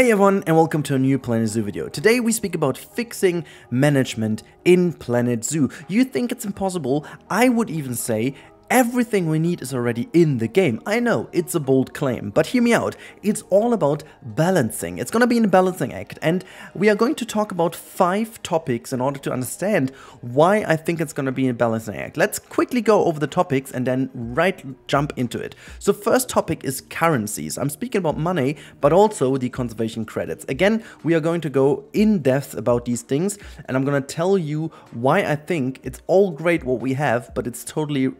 Hey everyone and welcome to a new Planet Zoo video. Today we speak about fixing management in Planet Zoo. You think it's impossible? I would even say Everything we need is already in the game. I know, it's a bold claim, but hear me out. It's all about balancing. It's gonna be in a balancing act, and we are going to talk about five topics in order to understand why I think it's gonna be a balancing act. Let's quickly go over the topics and then right jump into it. So first topic is currencies. I'm speaking about money, but also the conservation credits. Again, we are going to go in depth about these things, and I'm gonna tell you why I think it's all great what we have, but it's totally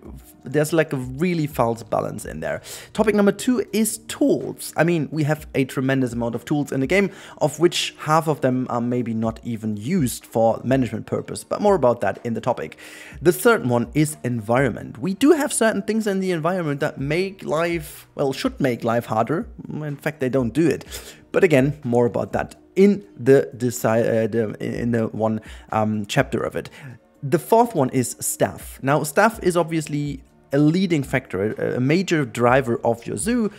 there's like a really false balance in there. Topic number two is tools. I mean, we have a tremendous amount of tools in the game, of which half of them are maybe not even used for management purpose, but more about that in the topic. The third one is environment. We do have certain things in the environment that make life, well, should make life harder. In fact, they don't do it. But again, more about that in the, uh, in the one um, chapter of it. The fourth one is staff. Now, staff is obviously a leading factor, a major driver of your zoo,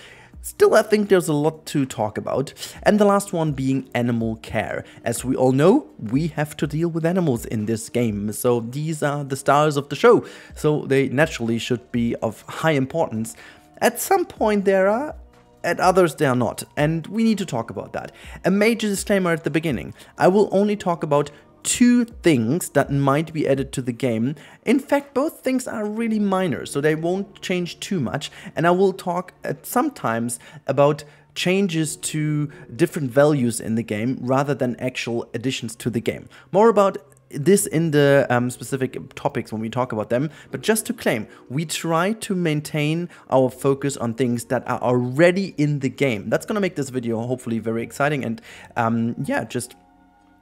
Still, I think there's a lot to talk about. And the last one being animal care. As we all know, we have to deal with animals in this game. So these are the stars of the show. So they naturally should be of high importance. At some point there are, at others they are not. And we need to talk about that. A major disclaimer at the beginning. I will only talk about two things that might be added to the game. In fact, both things are really minor, so they won't change too much. And I will talk at sometimes about changes to different values in the game rather than actual additions to the game. More about this in the um, specific topics when we talk about them, but just to claim, we try to maintain our focus on things that are already in the game. That's gonna make this video hopefully very exciting and um, yeah, just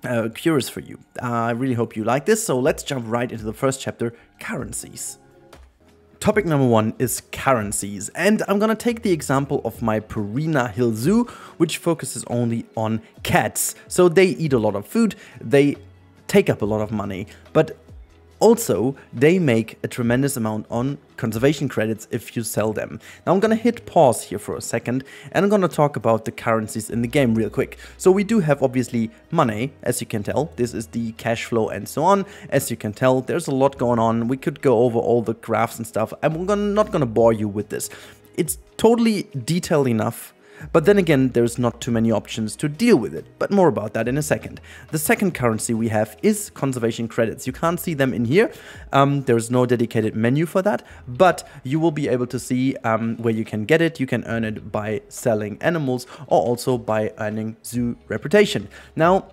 uh, curious for you. Uh, I really hope you like this, so let's jump right into the first chapter, currencies. Topic number one is currencies, and I'm gonna take the example of my Purina Hill Zoo, which focuses only on cats. So they eat a lot of food, they take up a lot of money, but also, they make a tremendous amount on conservation credits if you sell them. Now I'm gonna hit pause here for a second and I'm gonna talk about the currencies in the game real quick. So we do have obviously money, as you can tell. This is the cash flow and so on. As you can tell, there's a lot going on. We could go over all the graphs and stuff. I'm gonna, not gonna bore you with this. It's totally detailed enough but then again, there's not too many options to deal with it, but more about that in a second. The second currency we have is conservation credits. You can't see them in here. Um, there's no dedicated menu for that, but you will be able to see um, where you can get it. You can earn it by selling animals or also by earning zoo reputation. Now,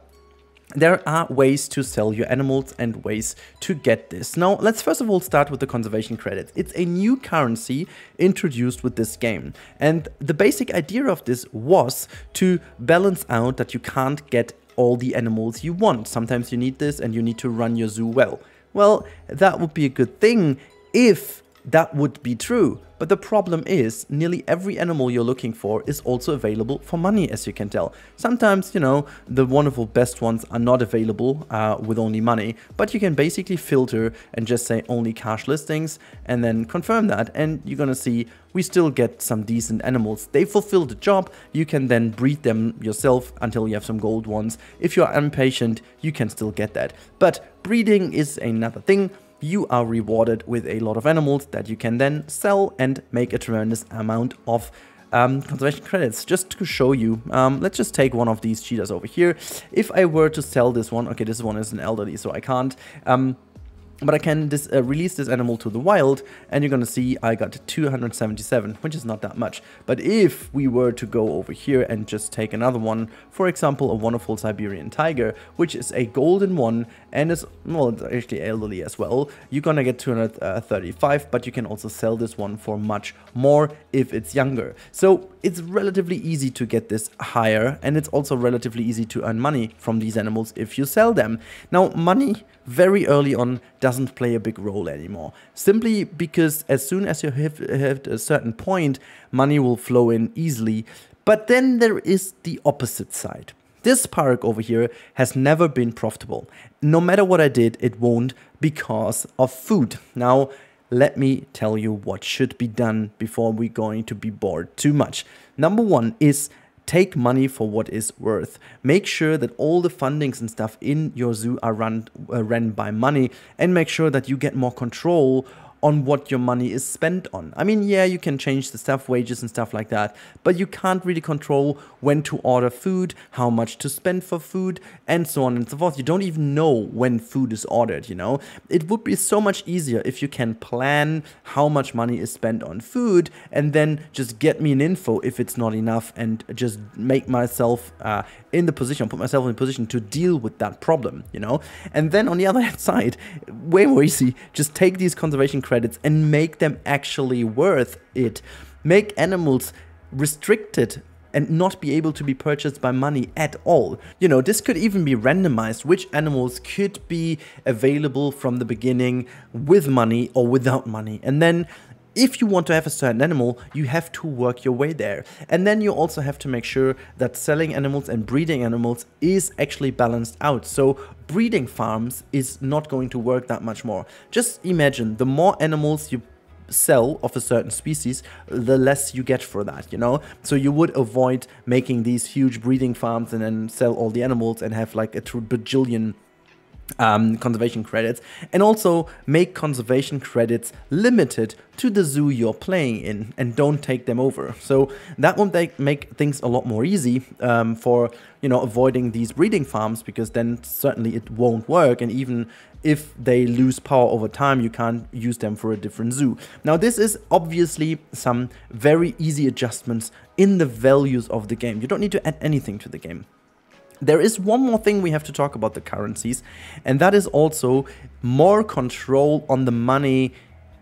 there are ways to sell your animals and ways to get this. Now, let's first of all start with the conservation credits. It's a new currency introduced with this game. And the basic idea of this was to balance out that you can't get all the animals you want. Sometimes you need this and you need to run your zoo well. Well, that would be a good thing if that would be true. But the problem is, nearly every animal you're looking for is also available for money, as you can tell. Sometimes, you know, the wonderful best ones are not available uh, with only money, but you can basically filter and just say only cash listings and then confirm that, and you're gonna see we still get some decent animals. They fulfill the job, you can then breed them yourself until you have some gold ones. If you're impatient, you can still get that. But breeding is another thing you are rewarded with a lot of animals that you can then sell and make a tremendous amount of um, conservation credits. Just to show you, um, let's just take one of these cheetahs over here. If I were to sell this one, okay, this one is an elderly, so I can't. Um, but I can dis uh, release this animal to the wild and you're gonna see I got 277 which is not that much. But if we were to go over here and just take another one for example a wonderful Siberian tiger which is a golden one and is well it's actually elderly as well you're gonna get 235 but you can also sell this one for much more if it's younger. So it's relatively easy to get this higher and it's also relatively easy to earn money from these animals if you sell them. Now money very early on doesn't play a big role anymore. Simply because as soon as you have, have a certain point, money will flow in easily. But then there is the opposite side. This park over here has never been profitable. No matter what I did, it won't because of food. Now, let me tell you what should be done before we're going to be bored too much. Number one is take money for what is worth. Make sure that all the fundings and stuff in your zoo are run uh, run by money and make sure that you get more control on what your money is spent on. I mean, yeah, you can change the staff wages and stuff like that, but you can't really control when to order food, how much to spend for food, and so on and so forth. You don't even know when food is ordered, you know? It would be so much easier if you can plan how much money is spent on food and then just get me an info if it's not enough and just make myself uh, in the position, put myself in a position to deal with that problem, you know? And then on the other side, way more easy, just take these conservation credits and make them actually worth it. Make animals restricted and not be able to be purchased by money at all. You know, this could even be randomized which animals could be available from the beginning with money or without money. And then if you want to have a certain animal, you have to work your way there. And then you also have to make sure that selling animals and breeding animals is actually balanced out. So breeding farms is not going to work that much more. Just imagine the more animals you sell of a certain species, the less you get for that, you know? So you would avoid making these huge breeding farms and then sell all the animals and have like a bajillion um, conservation credits and also make conservation credits limited to the zoo you're playing in and don't take them over. So that will make, make things a lot more easy um, for you know avoiding these breeding farms because then certainly it won't work and even if they lose power over time you can't use them for a different zoo. Now this is obviously some very easy adjustments in the values of the game. You don't need to add anything to the game. There is one more thing we have to talk about the currencies, and that is also more control on the money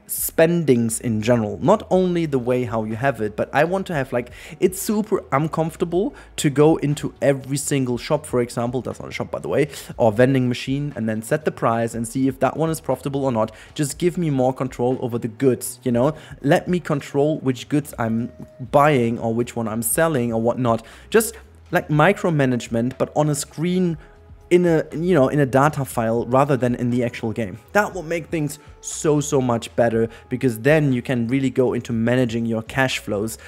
spendings in general. Not only the way how you have it but i want to have like it's super uncomfortable to go into every single shop for example that's not a shop by the way or vending machine and then set the price and see if that one is profitable or not. Just give me more control over the goods you know? Let me control which goods i'm buying or which one i'm selling or whatnot. Just like micromanagement, but on a screen in a you know in a data file rather than in the actual game. That will make things so so much better because then you can really go into managing your cash flows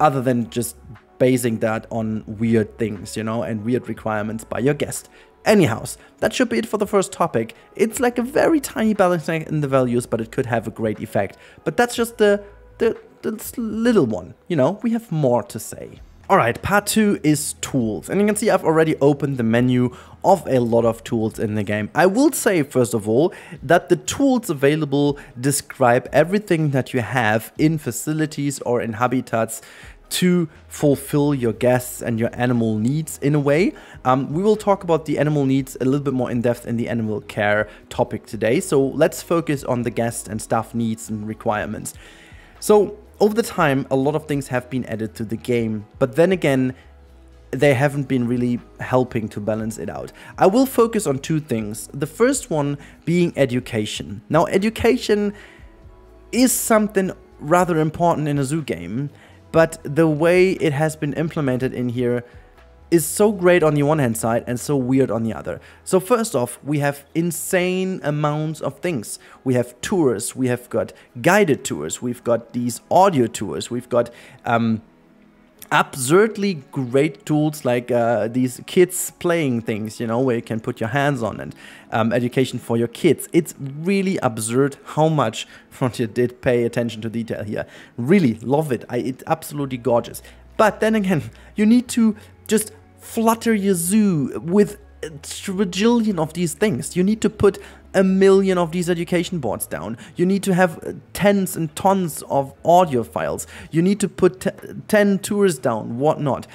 other than just basing that on weird things you know and weird requirements by your guest. Anyhow that should be it for the first topic. It's like a very tiny balancing in the values but it could have a great effect. But that's just the the, the little one you know? We have more to say Alright, part 2 is tools. And you can see I've already opened the menu of a lot of tools in the game. I will say, first of all, that the tools available describe everything that you have in facilities or in habitats to fulfill your guests and your animal needs in a way. Um, we will talk about the animal needs a little bit more in depth in the animal care topic today. So let's focus on the guest and staff needs and requirements. So over the time, a lot of things have been added to the game, but then again, they haven't been really helping to balance it out. I will focus on two things. The first one being education. Now, education is something rather important in a zoo game, but the way it has been implemented in here is so great on the one hand side and so weird on the other. So first off, we have insane amounts of things. We have tours, we have got guided tours, we've got these audio tours, we've got um, absurdly great tools like uh, these kids playing things, you know, where you can put your hands on and um, education for your kids. It's really absurd how much Frontier did pay attention to detail here. Really love it. I, it's absolutely gorgeous. But then again, you need to just flutter your zoo with a bajillion of these things. You need to put a million of these education boards down. You need to have tens and tons of audio files. You need to put 10 tours down, whatnot.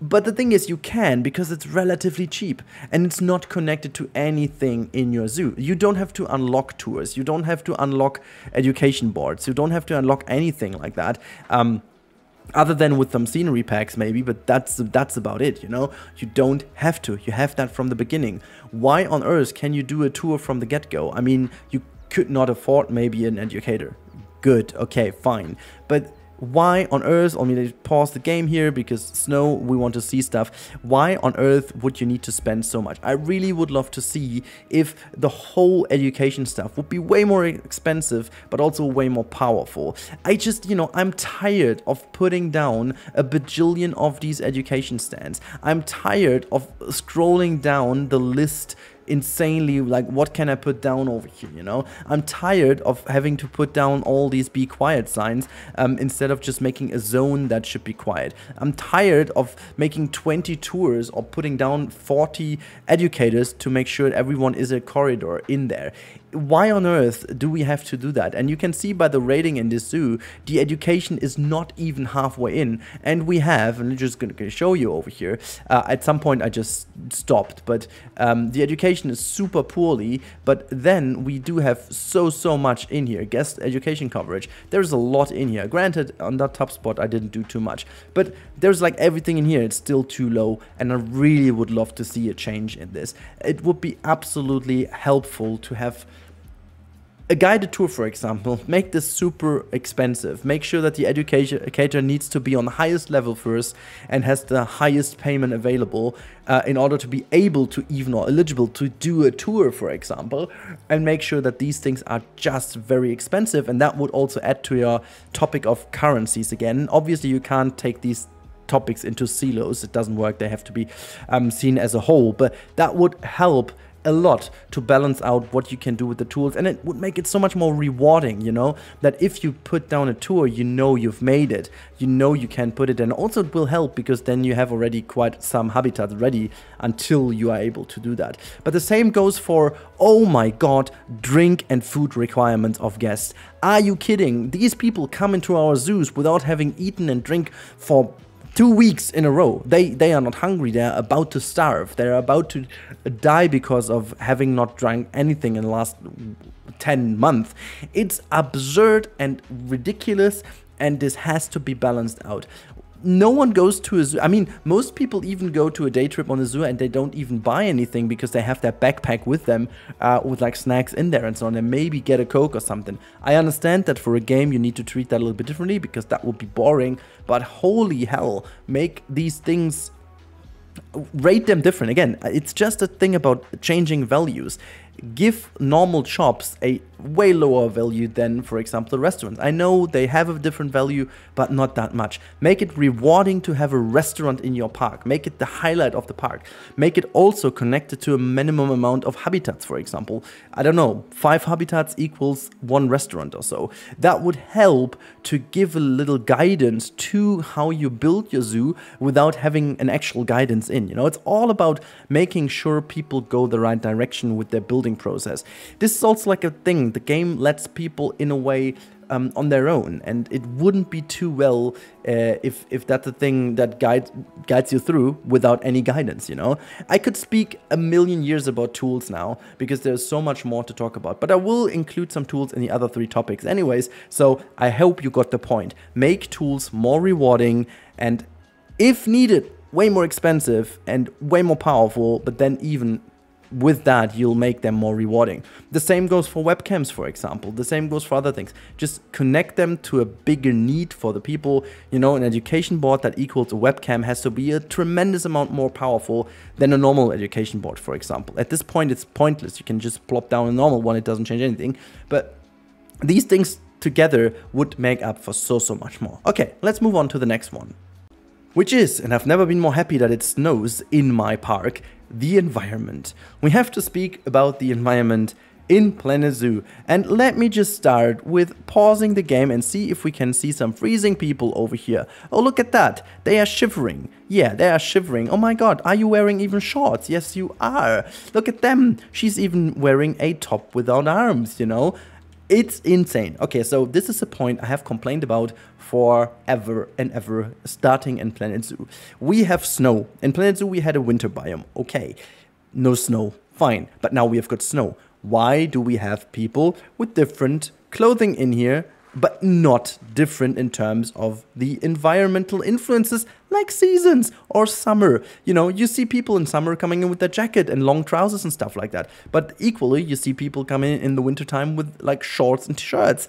But the thing is, you can because it's relatively cheap and it's not connected to anything in your zoo. You don't have to unlock tours. You don't have to unlock education boards. You don't have to unlock anything like that. Um, other than with some scenery packs maybe but that's that's about it you know? You don't have to. You have that from the beginning. Why on earth can you do a tour from the get-go? I mean you could not afford maybe an educator. Good. Okay fine. But why on earth, let me pause the game here because snow, we want to see stuff. Why on earth would you need to spend so much? I really would love to see if the whole education stuff would be way more expensive, but also way more powerful. I just, you know, I'm tired of putting down a bajillion of these education stands. I'm tired of scrolling down the list insanely like what can I put down over here you know? I'm tired of having to put down all these be quiet signs um, instead of just making a zone that should be quiet. I'm tired of making 20 tours or putting down 40 educators to make sure everyone is a corridor in there why on earth do we have to do that? And you can see by the rating in this zoo, the education is not even halfway in. And we have, and I'm just going to show you over here, uh, at some point I just stopped, but um, the education is super poorly, but then we do have so, so much in here. Guest education coverage, there's a lot in here. Granted, on that top spot I didn't do too much, but there's like everything in here, it's still too low, and I really would love to see a change in this. It would be absolutely helpful to have a guided tour, for example, make this super expensive. Make sure that the educator needs to be on the highest level first and has the highest payment available uh, in order to be able to even or eligible to do a tour, for example, and make sure that these things are just very expensive. And that would also add to your topic of currencies again. Obviously, you can't take these topics into silos. It doesn't work. They have to be um, seen as a whole, but that would help a lot to balance out what you can do with the tools and it would make it so much more rewarding you know that if you put down a tour you know you've made it you know you can put it and also it will help because then you have already quite some habitat ready until you are able to do that. But the same goes for oh my god drink and food requirements of guests. Are you kidding? These people come into our zoos without having eaten and drink for two weeks in a row. They they are not hungry. They are about to starve. They are about to die because of having not drank anything in the last 10 months. It's absurd and ridiculous and this has to be balanced out no one goes to a zoo. I mean, most people even go to a day trip on a zoo and they don't even buy anything because they have their backpack with them uh, with like snacks in there and so on and maybe get a Coke or something. I understand that for a game you need to treat that a little bit differently because that would be boring, but holy hell, make these things rate them different. Again, it's just a thing about changing values give normal shops a way lower value than, for example, restaurants. I know they have a different value, but not that much. Make it rewarding to have a restaurant in your park. Make it the highlight of the park. Make it also connected to a minimum amount of habitats, for example. I don't know, five habitats equals one restaurant or so. That would help to give a little guidance to how you build your zoo without having an actual guidance in. You know, it's all about making sure people go the right direction with their building process. This is also like a thing the game lets people in a way um, on their own, and it wouldn't be too well uh, if if that's the thing that guides guides you through without any guidance. You know, I could speak a million years about tools now because there's so much more to talk about, but I will include some tools in the other three topics, anyways. So I hope you got the point. Make tools more rewarding and, if needed, way more expensive and way more powerful, but then even with that, you'll make them more rewarding. The same goes for webcams, for example. The same goes for other things. Just connect them to a bigger need for the people. You know, an education board that equals a webcam has to be a tremendous amount more powerful than a normal education board, for example. At this point, it's pointless. You can just plop down a normal one, it doesn't change anything. But these things together would make up for so, so much more. Okay, let's move on to the next one. Which is, and I've never been more happy that it snows in my park, the environment. We have to speak about the environment in Planet Zoo. And let me just start with pausing the game and see if we can see some freezing people over here. Oh, look at that. They are shivering. Yeah, they are shivering. Oh my god, are you wearing even shorts? Yes, you are. Look at them. She's even wearing a top without arms, you know? It's insane. Okay, so this is a point I have complained about forever and ever, starting in Planet Zoo. We have snow. In Planet Zoo, we had a winter biome. Okay, no snow. Fine. But now we have got snow. Why do we have people with different clothing in here but not different in terms of the environmental influences like seasons or summer. You know, you see people in summer coming in with their jacket and long trousers and stuff like that. But equally, you see people coming in in the wintertime with like shorts and shirts.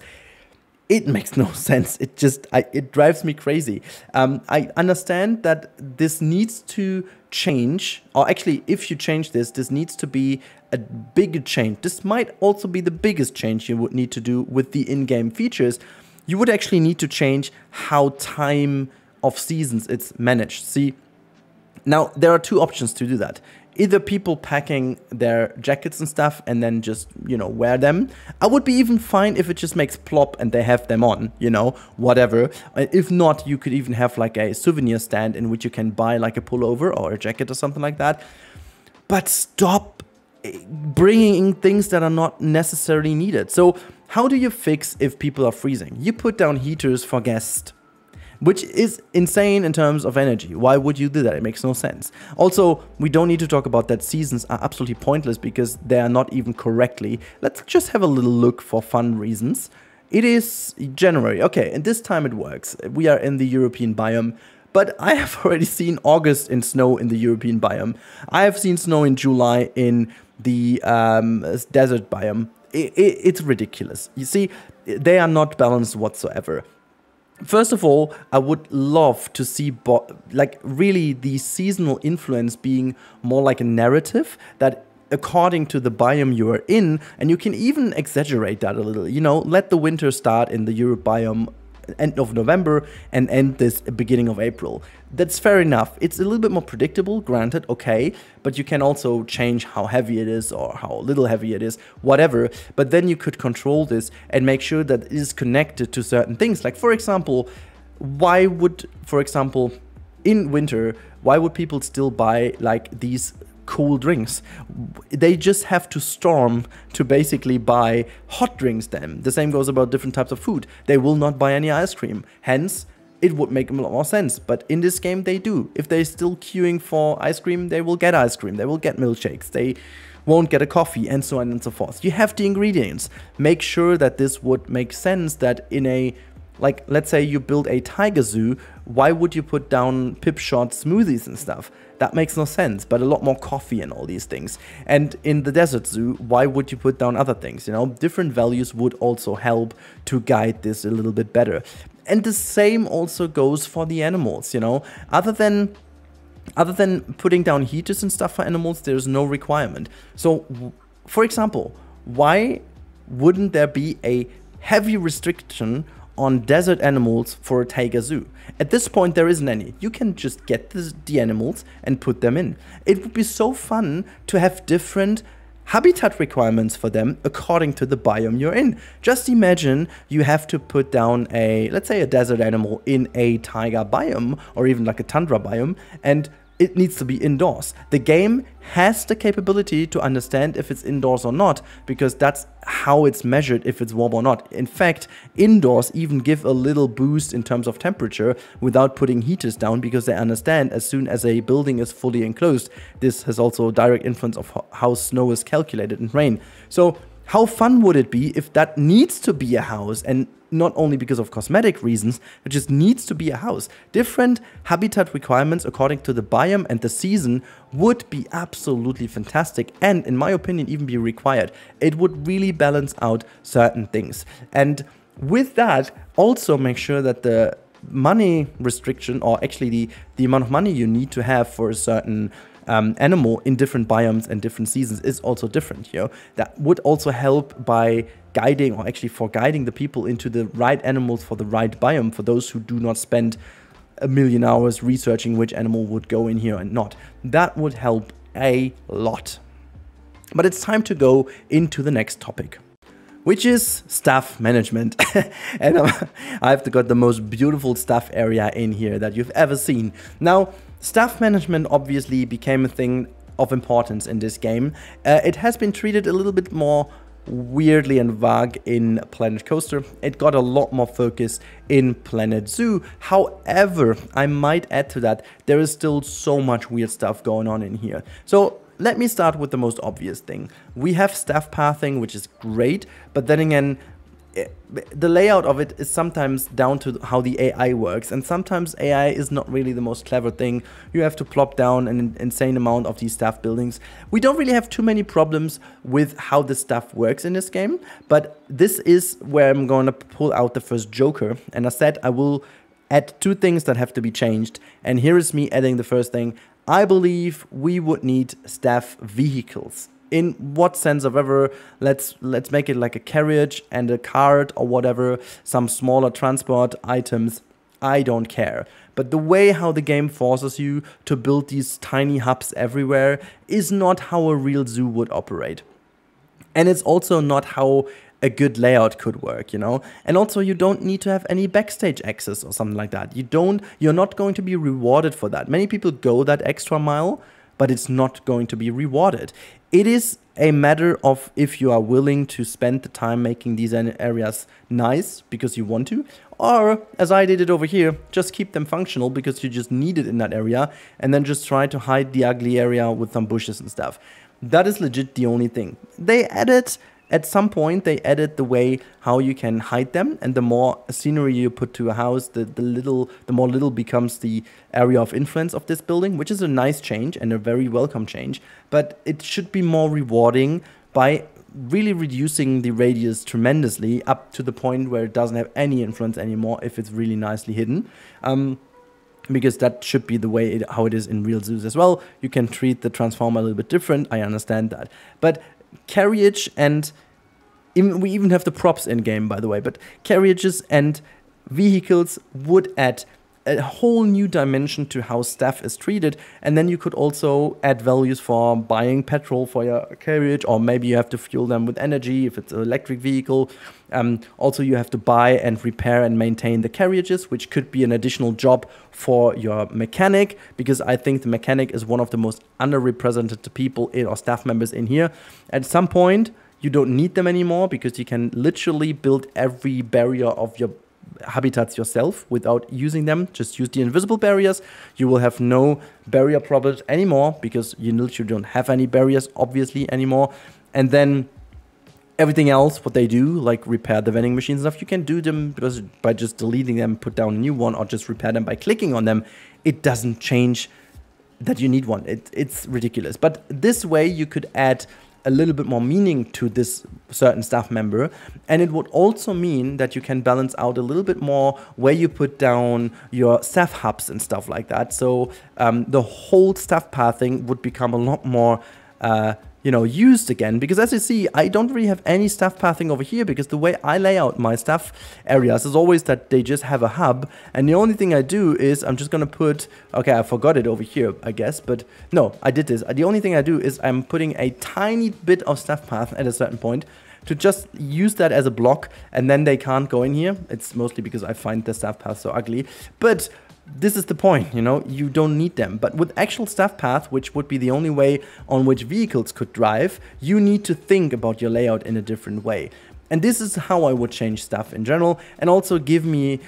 it makes no sense. It just I, it drives me crazy. Um, I understand that this needs to change, or actually, if you change this, this needs to be a bigger change. This might also be the biggest change you would need to do with the in-game features. You would actually need to change how time of seasons it's managed. See, now there are two options to do that either people packing their jackets and stuff and then just, you know, wear them. I would be even fine if it just makes plop and they have them on, you know, whatever. Uh, if not, you could even have like a souvenir stand in which you can buy like a pullover or a jacket or something like that. But stop eh, bringing in things that are not necessarily needed. So, how do you fix if people are freezing? You put down heaters for guests which is insane in terms of energy. Why would you do that? It makes no sense. Also, we don't need to talk about that seasons are absolutely pointless because they are not even correctly. Let's just have a little look for fun reasons. It is January. Okay, and this time it works. We are in the European biome. But I have already seen August in snow in the European biome. I have seen snow in July in the um, desert biome. It, it, it's ridiculous. You see, they are not balanced whatsoever. First of all, I would love to see like really the seasonal influence being more like a narrative that according to the biome you are in, and you can even exaggerate that a little. You know, let the winter start in the Europe biome end of November and end this beginning of April. That's fair enough. It's a little bit more predictable, granted, okay, but you can also change how heavy it is or how little heavy it is, whatever. But then you could control this and make sure that it is connected to certain things. Like, for example, why would, for example, in winter, why would people still buy like these cool drinks. They just have to storm to basically buy hot drinks then. The same goes about different types of food. They will not buy any ice cream. Hence, it would make a lot more sense. But in this game, they do. If they're still queuing for ice cream, they will get ice cream. They will get milkshakes. They won't get a coffee and so on and so forth. You have the ingredients. Make sure that this would make sense that in a like let's say you build a taiga zoo why would you put down pip shot smoothies and stuff? That makes no sense but a lot more coffee and all these things. And in the desert zoo why would you put down other things you know? Different values would also help to guide this a little bit better. And the same also goes for the animals you know? Other than other than putting down heaters and stuff for animals there's no requirement. So for example why wouldn't there be a heavy restriction on desert animals for a taiga zoo. At this point, there isn't any. You can just get the, the animals and put them in. It would be so fun to have different habitat requirements for them according to the biome you're in. Just imagine you have to put down a, let's say, a desert animal in a taiga biome or even like a tundra biome, and it needs to be indoors. The game has the capability to understand if it's indoors or not, because that's how it's measured if it's warm or not. In fact, indoors even give a little boost in terms of temperature without putting heaters down, because they understand as soon as a building is fully enclosed, this has also direct influence of how snow is calculated in rain. So how fun would it be if that needs to be a house and not only because of cosmetic reasons, it just needs to be a house. Different habitat requirements according to the biome and the season would be absolutely fantastic and, in my opinion, even be required. It would really balance out certain things. And with that, also make sure that the money restriction or actually the, the amount of money you need to have for a certain um, animal in different biomes and different seasons is also different. You know that would also help by guiding or actually for guiding the people into the right animals for the right biome for those who do not spend a million hours researching which animal would go in here and not. That would help a lot. But it's time to go into the next topic which is staff management. and um, I've got the most beautiful staff area in here that you've ever seen. Now, Staff management obviously became a thing of importance in this game. Uh, it has been treated a little bit more weirdly and vague in Planet Coaster. It got a lot more focus in Planet Zoo. However, I might add to that, there is still so much weird stuff going on in here. So let me start with the most obvious thing. We have staff pathing, which is great, but then again, the layout of it is sometimes down to how the AI works, and sometimes AI is not really the most clever thing. You have to plop down an insane amount of these staff buildings. We don't really have too many problems with how the stuff works in this game, but this is where I'm going to pull out the first joker. And I said I will add two things that have to be changed, and here is me adding the first thing. I believe we would need staff vehicles in what sense of ever let's let's make it like a carriage and a cart or whatever some smaller transport items. I don't care. But the way how the game forces you to build these tiny hubs everywhere is not how a real zoo would operate. And it's also not how a good layout could work you know? And also you don't need to have any backstage access or something like that. You don't you're not going to be rewarded for that. Many people go that extra mile but it's not going to be rewarded. It is a matter of if you are willing to spend the time making these areas nice because you want to, or as I did it over here, just keep them functional because you just need it in that area and then just try to hide the ugly area with some bushes and stuff. That is legit the only thing. They added at some point they added the way how you can hide them and the more scenery you put to a house the, the little the more little becomes the area of influence of this building which is a nice change and a very welcome change but it should be more rewarding by really reducing the radius tremendously up to the point where it doesn't have any influence anymore if it's really nicely hidden um, because that should be the way it, how it is in real zoos as well. You can treat the transformer a little bit different. I understand that, but carriage and we even have the props in game by the way but carriages and vehicles would add a whole new dimension to how staff is treated. And then you could also add values for buying petrol for your carriage or maybe you have to fuel them with energy if it's an electric vehicle. Um, also you have to buy and repair and maintain the carriages which could be an additional job for your mechanic because i think the mechanic is one of the most underrepresented people in or staff members in here. At some point you don't need them anymore because you can literally build every barrier of your habitats yourself without using them. Just use the invisible barriers. You will have no barrier problems anymore because you literally don't have any barriers, obviously, anymore. And then everything else, what they do, like repair the vending machines and stuff, you can do them because by just deleting them, put down a new one, or just repair them by clicking on them. It doesn't change that you need one. It, it's ridiculous. But this way, you could add a little bit more meaning to this certain staff member. And it would also mean that you can balance out a little bit more where you put down your staff hubs and stuff like that. So um, the whole staff pathing would become a lot more uh, you know, used again. Because as you see, I don't really have any staff pathing over here because the way I lay out my staff areas is always that they just have a hub. And the only thing I do is I'm just going to put, okay, I forgot it over here, I guess. But no, I did this. The only thing I do is I'm putting a tiny bit of staff path at a certain point to just use that as a block and then they can't go in here. It's mostly because I find the staff path so ugly. But this is the point, you know, you don't need them. But with actual staff path, which would be the only way on which vehicles could drive, you need to think about your layout in a different way. And this is how I would change stuff in general and also give me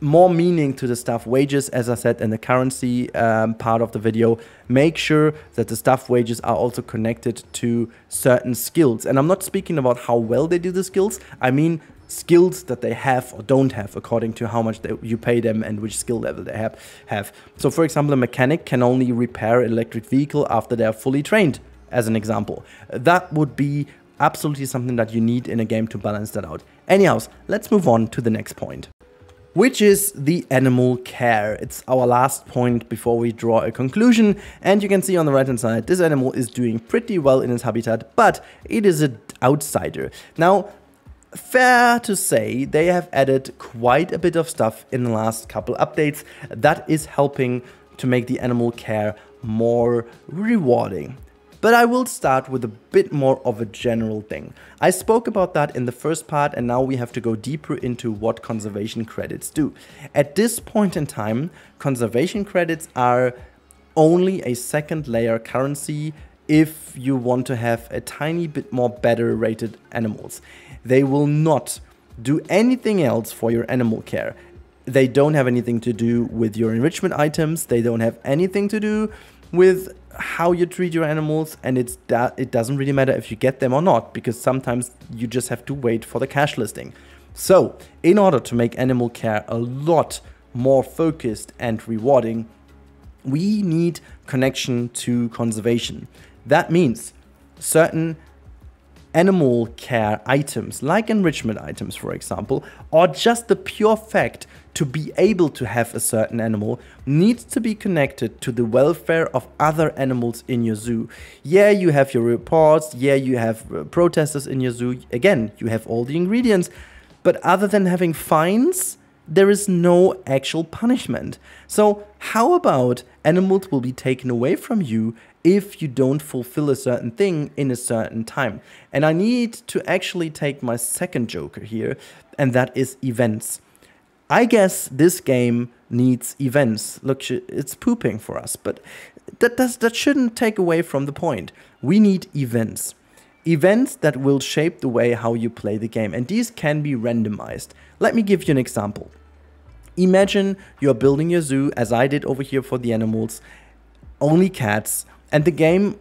more meaning to the staff wages, as I said in the currency um, part of the video. Make sure that the staff wages are also connected to certain skills. And I'm not speaking about how well they do the skills, I mean skills that they have or don't have according to how much they, you pay them and which skill level they have, have. So for example, a mechanic can only repair an electric vehicle after they are fully trained, as an example. That would be absolutely something that you need in a game to balance that out. Anyhow, let's move on to the next point. Which is the animal care. It's our last point before we draw a conclusion. And you can see on the right hand side, this animal is doing pretty well in its habitat, but it is an outsider. Now, fair to say they have added quite a bit of stuff in the last couple updates that is helping to make the animal care more rewarding. But I will start with a bit more of a general thing. I spoke about that in the first part and now we have to go deeper into what conservation credits do. At this point in time, conservation credits are only a second layer currency if you want to have a tiny bit more better rated animals. They will not do anything else for your animal care. They don't have anything to do with your enrichment items. They don't have anything to do with how you treat your animals and it's that it doesn't really matter if you get them or not because sometimes you just have to wait for the cash listing. So, in order to make animal care a lot more focused and rewarding, we need connection to conservation. That means certain animal care items, like enrichment items, for example, or just the pure fact to be able to have a certain animal needs to be connected to the welfare of other animals in your zoo. Yeah, you have your reports, yeah, you have uh, protesters in your zoo. Again, you have all the ingredients, but other than having fines, there is no actual punishment. So, how about animals will be taken away from you if you don't fulfill a certain thing in a certain time. And I need to actually take my second joker here, and that is events. I guess this game needs events. Look, it's pooping for us, but that does that shouldn't take away from the point. We need events. Events that will shape the way how you play the game, and these can be randomized. Let me give you an example. Imagine you're building your zoo, as I did over here for the animals, only cats, and the game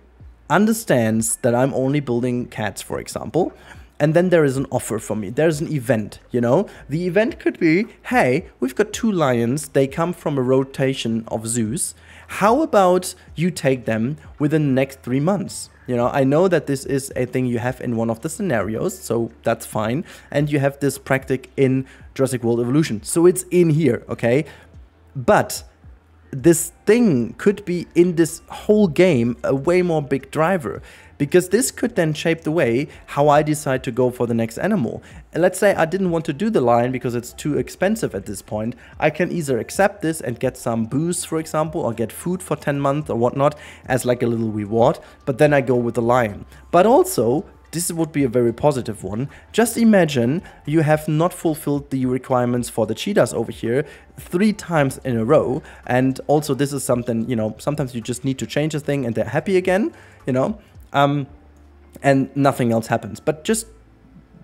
understands that I'm only building cats, for example. And then there is an offer for me. There's an event, you know? The event could be hey, we've got two lions. They come from a rotation of zoos. How about you take them within the next three months? You know, I know that this is a thing you have in one of the scenarios, so that's fine. And you have this practic in Jurassic World Evolution. So it's in here, okay? But this thing could be in this whole game a way more big driver because this could then shape the way how I decide to go for the next animal. And let's say I didn't want to do the lion because it's too expensive at this point. I can either accept this and get some booze, for example, or get food for 10 months or whatnot as like a little reward, but then I go with the lion. But also, this would be a very positive one. Just imagine you have not fulfilled the requirements for the cheetahs over here three times in a row. And also this is something, you know, sometimes you just need to change a thing and they're happy again, you know, um, and nothing else happens. But just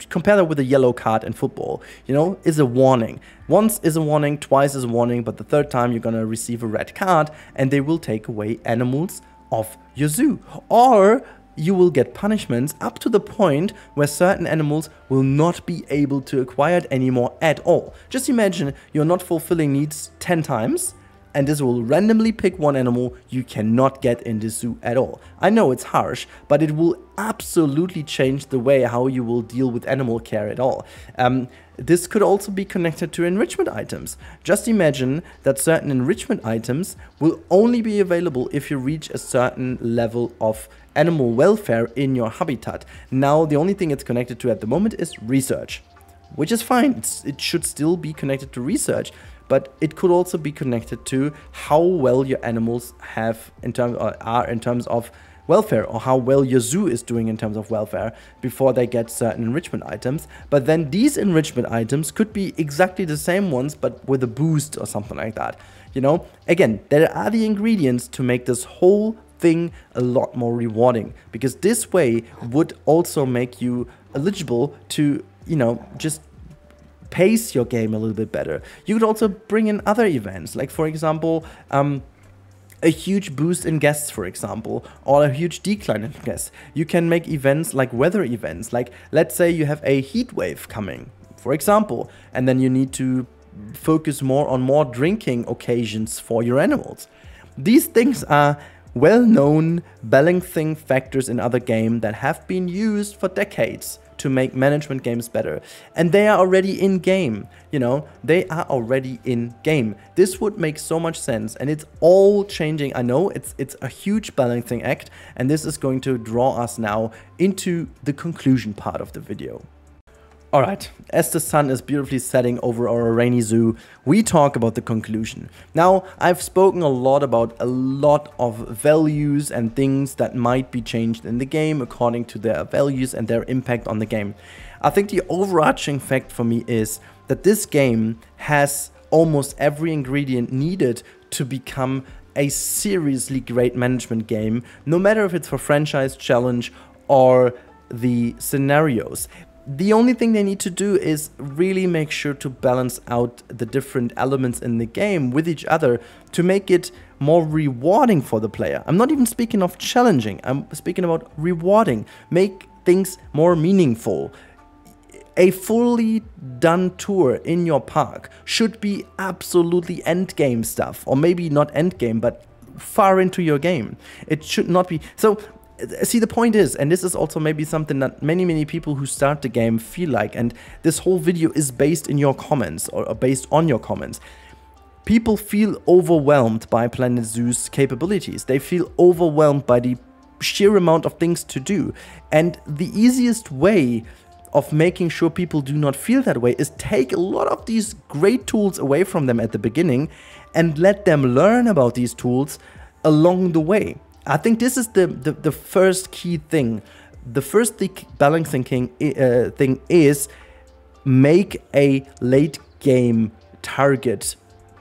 compare that with a yellow card in football, you know, is a warning. Once is a warning, twice is a warning, but the third time you're gonna receive a red card and they will take away animals of your zoo. Or you will get punishments up to the point where certain animals will not be able to acquire it anymore at all. Just imagine you're not fulfilling needs 10 times and this will randomly pick one animal you cannot get in the zoo at all. I know it's harsh, but it will absolutely change the way how you will deal with animal care at all. Um, this could also be connected to enrichment items. Just imagine that certain enrichment items will only be available if you reach a certain level of animal welfare in your habitat. Now, the only thing it's connected to at the moment is research, which is fine. It's, it should still be connected to research, but it could also be connected to how well your animals have in terms uh, are in terms of welfare or how well your zoo is doing in terms of welfare before they get certain enrichment items. But then these enrichment items could be exactly the same ones but with a boost or something like that. You know, again, there are the ingredients to make this whole thing a lot more rewarding because this way would also make you eligible to, you know, just pace your game a little bit better. You could also bring in other events, like for example, um, a huge boost in guests, for example, or a huge decline in guests. You can make events like weather events, like let's say you have a heat wave coming, for example, and then you need to focus more on more drinking occasions for your animals. These things are well-known balancing factors in other games that have been used for decades to make management games better. And they are already in game, you know, they are already in game. This would make so much sense and it's all changing. I know it's it's a huge balancing act and this is going to draw us now into the conclusion part of the video. Alright, as the sun is beautifully setting over our rainy zoo, we talk about the conclusion. Now, I've spoken a lot about a lot of values and things that might be changed in the game according to their values and their impact on the game. I think the overarching fact for me is that this game has almost every ingredient needed to become a seriously great management game, no matter if it's for franchise challenge or the scenarios the only thing they need to do is really make sure to balance out the different elements in the game with each other to make it more rewarding for the player. I'm not even speaking of challenging, I'm speaking about rewarding. Make things more meaningful. a fully done tour in your park should be absolutely endgame stuff, or maybe not endgame, but far into your game. It should not be. So, see, the point is, and this is also maybe something that many, many people who start the game feel like, and this whole video is based in your comments or based on your comments. People feel overwhelmed by Planet Zoo's capabilities. They feel overwhelmed by the sheer amount of things to do. And the easiest way of making sure people do not feel that way is take a lot of these great tools away from them at the beginning and let them learn about these tools along the way. I think this is the, the, the first key thing. The first the balancing uh, thing is make a late game target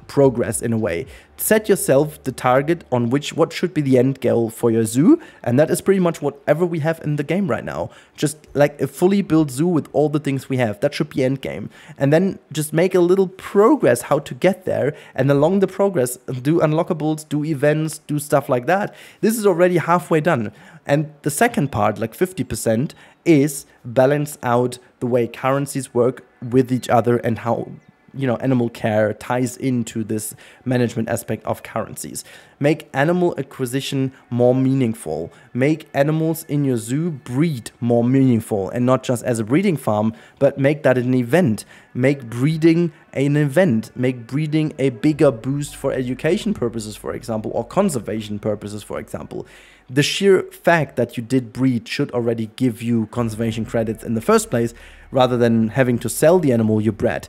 progress in a way. Set yourself the target on which what should be the end goal for your zoo, and that is pretty much whatever we have in the game right now. Just like a fully built zoo with all the things we have. That should be end game. And then just make a little progress how to get there, and along the progress, do unlockables, do events, do stuff like that. This is already halfway done. And the second part, like 50%, is balance out the way currencies work with each other and how you know animal care ties into this management aspect of currencies. Make animal acquisition more meaningful. Make animals in your zoo breed more meaningful and not just as a breeding farm but make that an event. Make breeding an event. Make breeding a bigger boost for education purposes for example or conservation purposes for example. The sheer fact that you did breed should already give you conservation credits in the first place rather than having to sell the animal you bred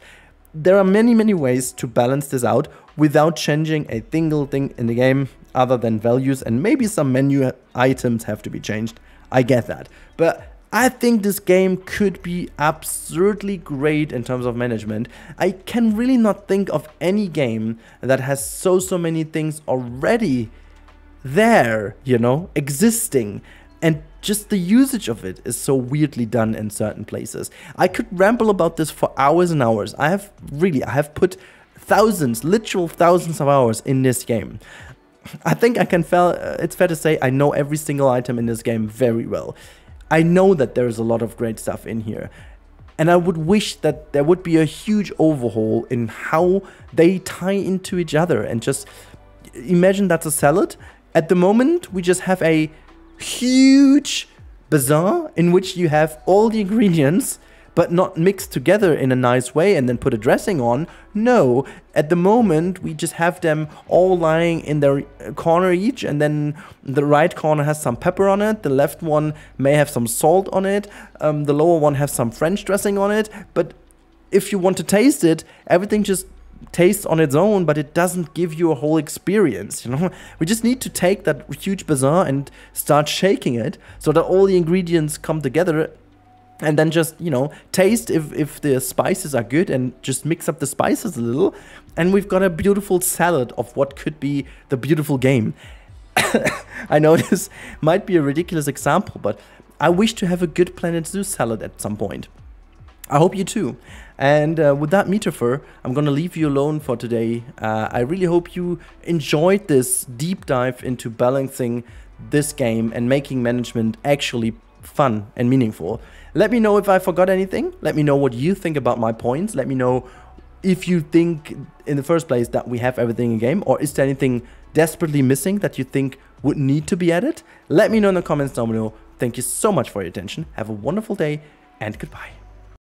there are many, many ways to balance this out without changing a single thing in the game other than values and maybe some menu items have to be changed. I get that. But I think this game could be absurdly great in terms of management. I can really not think of any game that has so, so many things already there, you know, existing. And just the usage of it is so weirdly done in certain places. I could ramble about this for hours and hours. I have really, I have put thousands, literal thousands of hours in this game. I think I can fail, uh, it's fair to say I know every single item in this game very well. I know that there's a lot of great stuff in here. And I would wish that there would be a huge overhaul in how they tie into each other and just imagine that's a salad. At the moment, we just have a huge bazaar in which you have all the ingredients but not mixed together in a nice way and then put a dressing on. No, at the moment we just have them all lying in their corner each, and then the right corner has some pepper on it, the left one may have some salt on it, um, the lower one has some French dressing on it. But if you want to taste it, everything just tastes on its own, but it doesn't give you a whole experience. You know, we just need to take that huge bazaar and start shaking it so that all the ingredients come together, and then just you know taste if if the spices are good and just mix up the spices a little, and we've got a beautiful salad of what could be the beautiful game. I know this might be a ridiculous example, but I wish to have a good Planet Zoo salad at some point. I hope you too. And uh, with that metaphor, I'm gonna leave you alone for today. Uh, I really hope you enjoyed this deep dive into balancing this game and making management actually fun and meaningful. Let me know if I forgot anything. Let me know what you think about my points. Let me know if you think in the first place that we have everything in game or is there anything desperately missing that you think would need to be added? Let me know in the comments down below. Thank you so much for your attention. Have a wonderful day and goodbye.